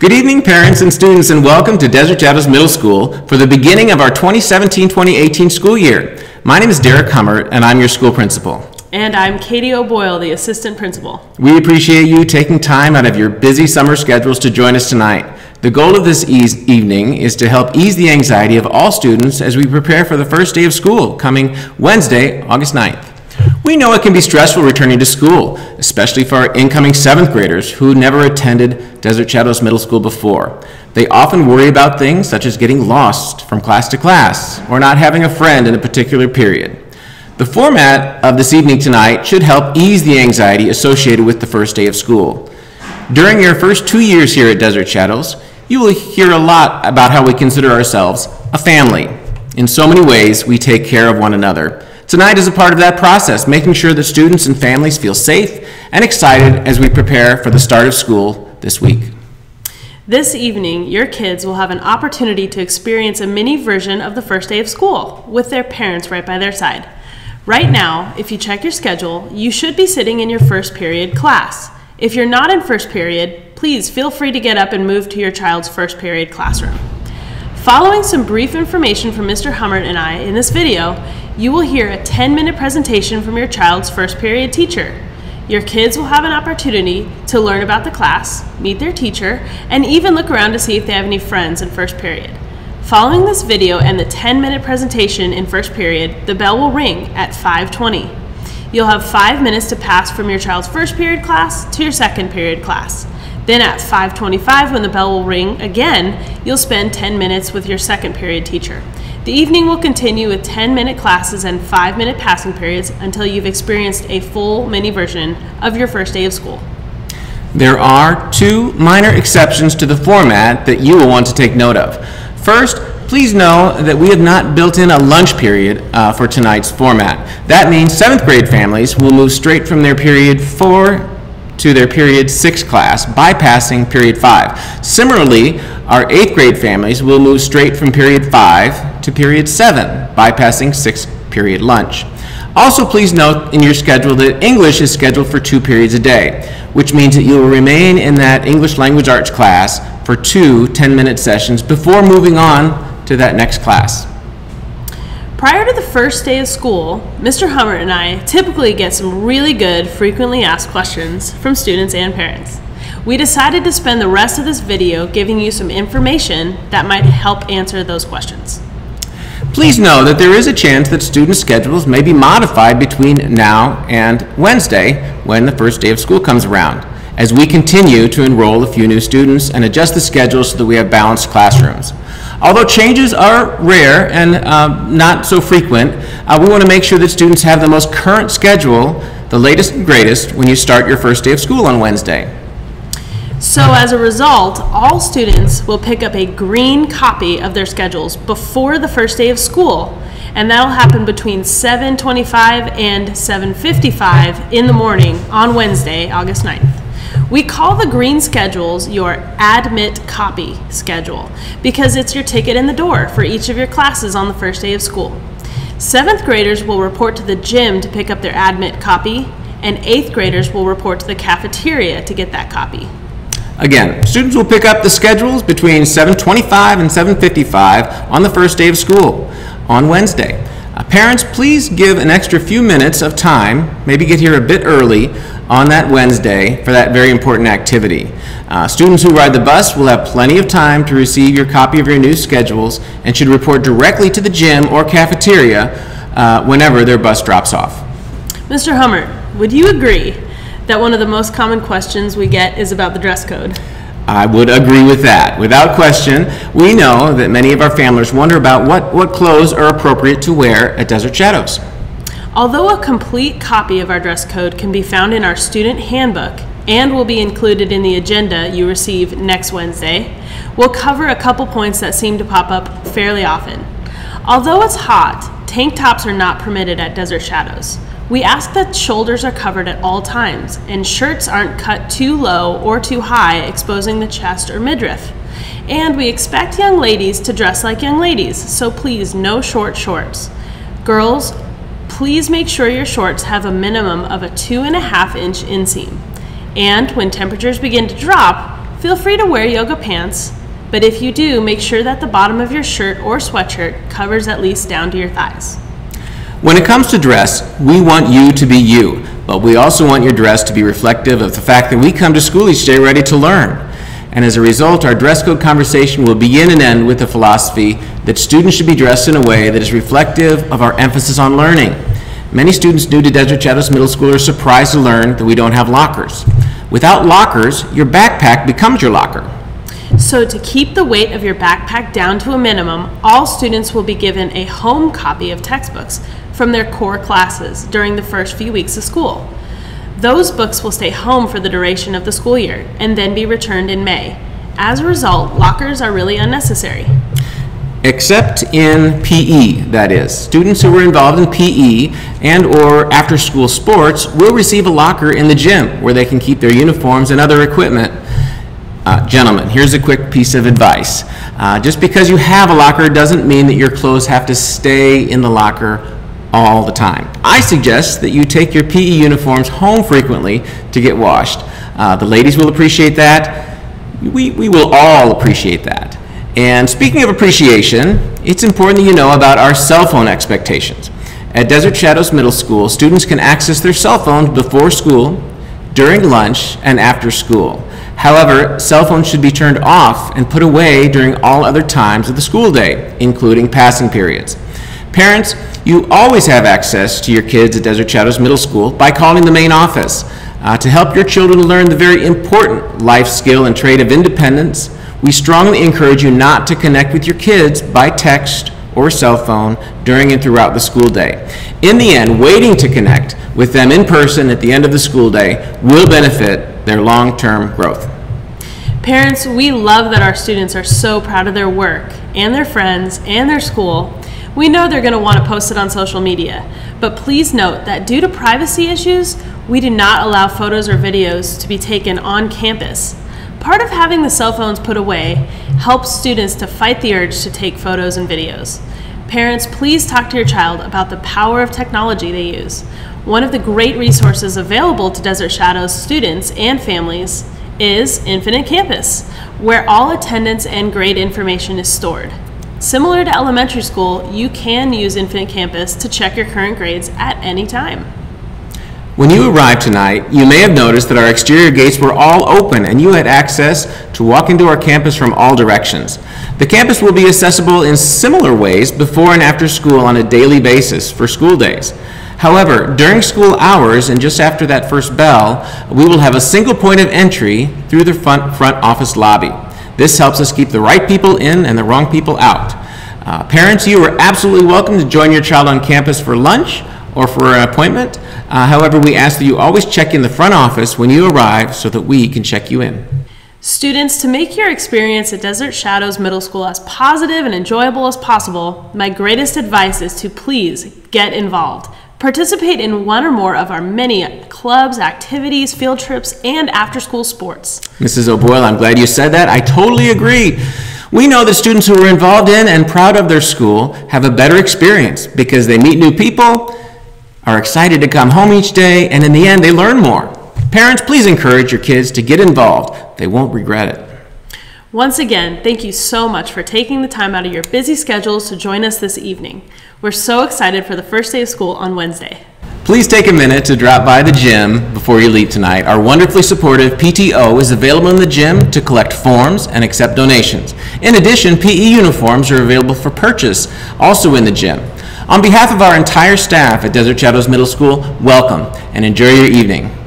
Good evening, parents and students, and welcome to Desert Shadows Middle School for the beginning of our 2017-2018 school year. My name is Derek Hummert, and I'm your school principal. And I'm Katie O'Boyle, the assistant principal. We appreciate you taking time out of your busy summer schedules to join us tonight. The goal of this ease- evening is to help ease the anxiety of all students as we prepare for the first day of school coming Wednesday, August 9th. We know it can be stressful returning to school, especially for our incoming seventh graders who never attended Desert Shadows Middle School before. They often worry about things such as getting lost from class to class or not having a friend in a particular period. The format of this evening tonight should help ease the anxiety associated with the first day of school. During your first two years here at Desert Shadows, you will hear a lot about how we consider ourselves a family. In so many ways, we take care of one another. Tonight is a part of that process, making sure that students and families feel safe and excited as we prepare for the start of school this week. This evening, your kids will have an opportunity to experience a mini version of the first day of school with their parents right by their side. Right now, if you check your schedule, you should be sitting in your first period class. If you're not in first period, please feel free to get up and move to your child's first period classroom. Following some brief information from Mr. Hummert and I in this video, you will hear a 10 minute presentation from your child's first period teacher. Your kids will have an opportunity to learn about the class, meet their teacher, and even look around to see if they have any friends in first period. Following this video and the 10 minute presentation in first period, the bell will ring at 520. You'll have five minutes to pass from your child's first period class to your second period class. Then at 5:25 when the bell will ring again, you'll spend 10 minutes with your second period teacher. The evening will continue with 10-minute classes and 5-minute passing periods until you've experienced a full mini version of your first day of school. There are two minor exceptions to the format that you will want to take note of. First, please know that we have not built in a lunch period uh, for tonight's format. That means seventh grade families will move straight from their period four to their period six class, bypassing period five. Similarly, our eighth grade families will move straight from period five to period seven, bypassing six period lunch. Also, please note in your schedule that English is scheduled for two periods a day, which means that you will remain in that English language arts class for two 10-minute sessions before moving on to that next class. Prior to the first day of school, Mr. Hummert and I typically get some really good frequently asked questions from students and parents. We decided to spend the rest of this video giving you some information that might help answer those questions. Please know that there is a chance that student schedules may be modified between now and Wednesday when the first day of school comes around, as we continue to enroll a few new students and adjust the schedule so that we have balanced classrooms. Although changes are rare and uh, not so frequent, uh, we want to make sure that students have the most current schedule, the latest and greatest, when you start your first day of school on Wednesday. So as a result, all students will pick up a green copy of their schedules before the first day of school, and that'll happen between 7:25 and 7:55 in the morning on Wednesday, August 9th. We call the green schedules your admit copy schedule because it's your ticket in the door for each of your classes on the first day of school. Seventh graders will report to the gym to pick up their admit copy, and eighth graders will report to the cafeteria to get that copy. Again, students will pick up the schedules between 7:25 and 7:55 on the first day of school on Wednesday. Uh, Parents, please give an extra few minutes of time, maybe get here a bit early on that Wednesday for that very important activity. Uh, Students who ride the bus will have plenty of time to receive your copy of your new schedules and should report directly to the gym or cafeteria uh, whenever their bus drops off. Mr. Hummert, would you agree that one of the most common questions we get is about the dress code? I would agree with that. Without question, we know that many of our families wonder about what, what clothes are appropriate to wear at Desert Shadows. Although a complete copy of our dress code can be found in our student handbook and will be included in the agenda you receive next Wednesday, we'll cover a couple points that seem to pop up fairly often. Although it's hot, tank tops are not permitted at Desert Shadows. We ask that shoulders are covered at all times and shirts aren't cut too low or too high, exposing the chest or midriff. And we expect young ladies to dress like young ladies, so please no short shorts. Girls, please make sure your shorts have a minimum of a two and a half inch inseam. And when temperatures begin to drop, Feel free to wear yoga pants, but if you do, make sure that the bottom of your shirt or sweatshirt covers at least down to your thighs. When it comes to dress, we want you to be you, but we also want your dress to be reflective of the fact that we come to school each day ready to learn. And as a result, our dress code conversation will begin and end with the philosophy that students should be dressed in a way that is reflective of our emphasis on learning. Many students new to Desert Shadows Middle School are surprised to learn that we don't have lockers. Without lockers, your backpack becomes your locker. So, to keep the weight of your backpack down to a minimum, all students will be given a home copy of textbooks from their core classes during the first few weeks of school. Those books will stay home for the duration of the school year and then be returned in May. As a result, lockers are really unnecessary. Except in PE, that is. Students who were involved in PE and or after-school sports will receive a locker in the gym where they can keep their uniforms and other equipment. Uh, gentlemen, here's a quick piece of advice. Uh, just because you have a locker doesn't mean that your clothes have to stay in the locker all the time. I suggest that you take your PE uniforms home frequently to get washed. Uh, the ladies will appreciate that. We, we will all appreciate that. And speaking of appreciation, it's important that you know about our cell phone expectations. At Desert Shadows Middle School, students can access their cell phones before school, during lunch, and after school. However, cell phones should be turned off and put away during all other times of the school day, including passing periods. Parents, you always have access to your kids at Desert Shadows Middle School by calling the main office. Uh, to help your children learn the very important life skill and trait of independence, we strongly encourage you not to connect with your kids by text or cell phone during and throughout the school day. In the end, waiting to connect with them in person at the end of the school day will benefit their long-term growth. Parents, we love that our students are so proud of their work and their friends and their school we know they're going to want to post it on social media, but please note that due to privacy issues, we do not allow photos or videos to be taken on campus. Part of having the cell phones put away helps students to fight the urge to take photos and videos. Parents, please talk to your child about the power of technology they use. One of the great resources available to Desert Shadows students and families is Infinite Campus, where all attendance and grade information is stored. Similar to elementary school, you can use Infinite Campus to check your current grades at any time. When you arrived tonight, you may have noticed that our exterior gates were all open and you had access to walk into our campus from all directions. The campus will be accessible in similar ways before and after school on a daily basis for school days. However, during school hours and just after that first bell, we will have a single point of entry through the front, front office lobby. This helps us keep the right people in and the wrong people out. Uh, parents, you are absolutely welcome to join your child on campus for lunch or for an appointment. Uh, however, we ask that you always check in the front office when you arrive so that we can check you in. Students, to make your experience at Desert Shadows Middle School as positive and enjoyable as possible, my greatest advice is to please get involved. Participate in one or more of our many clubs, activities, field trips, and after school sports. Mrs. O'Boyle, I'm glad you said that. I totally agree. We know that students who are involved in and proud of their school have a better experience because they meet new people, are excited to come home each day, and in the end, they learn more. Parents, please encourage your kids to get involved. They won't regret it. Once again, thank you so much for taking the time out of your busy schedules to join us this evening. We're so excited for the first day of school on Wednesday. Please take a minute to drop by the gym before you leave tonight. Our wonderfully supportive PTO is available in the gym to collect forms and accept donations. In addition, PE uniforms are available for purchase also in the gym. On behalf of our entire staff at Desert Shadows Middle School, welcome and enjoy your evening.